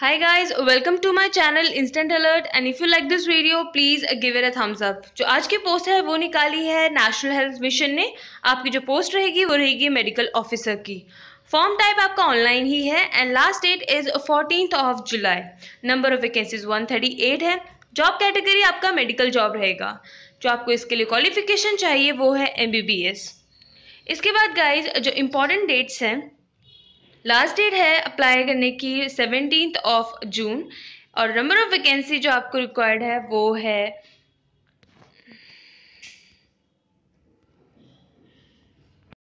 Hi guys, welcome to my channel Instant Alert. And if you like this video please give it a thumbs up. जो आज की post है वो निकाली है नेशनल हेल्थ मिशन ने। आपकी जो पोस्ट रहेगी वो रहेगी मेडिकल ऑफिसर की। फॉर्म टाइप आपका ऑनलाइन ही है। And last date is fourteen of July number of vacancies 138 है। जॉब कैटेगरी आपका मेडिकल जॉब रहेगा। जो आपको इसके लिए क्वालिफिकेशन चाहिए वो है एम इसके बाद गाइज़ जो इम्पोर्टेंट डेट्स हैं लास्ट डेट है अप्लाई करने की सेवनटीन ऑफ़ जून और नंबर ऑफ़ वैकेंसी जो आपको रिक्वायर्ड है वो है